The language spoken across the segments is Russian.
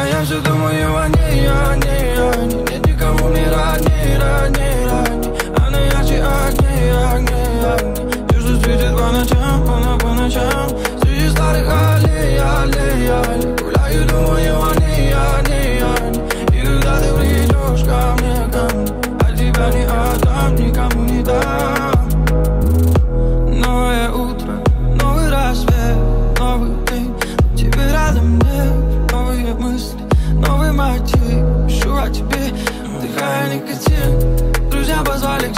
А я все думаю о ней, о ней, о ней. Нет никого мне родней, родней пройти Ищу о тебе, вдыхаю никотин Друзья позвали к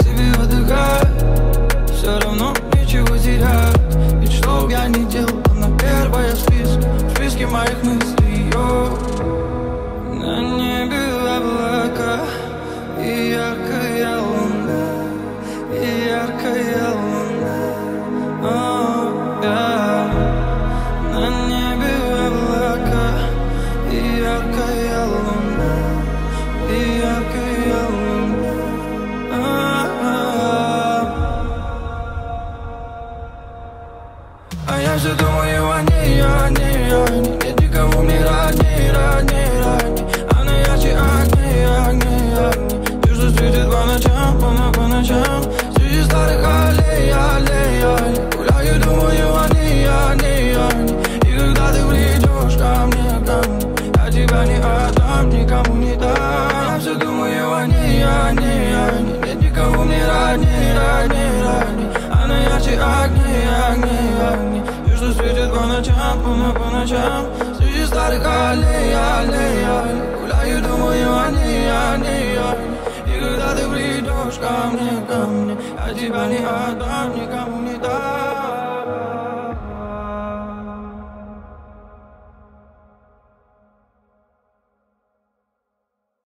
все думаю о ней, о ней, о ней. Нет никого мне родней, родней, родней Она ярче огней, огней, огней. Ты что светит по ночам, по, по ночам. Среди старых аллей, аллей, аллей. Гуляю, думаю о ней, о ней, о ней. И когда ты придешь ко мне, ко мне Я тебя не отдам, никому не дам. Я все думаю о ней, о ней светит по ночам, по, по ночам Среди старых аллей, аллей, аллей Гуляю, думаю о ней, о ней, о ней И когда ты придешь ко мне, ко мне Я тебя не отдам, никому не дам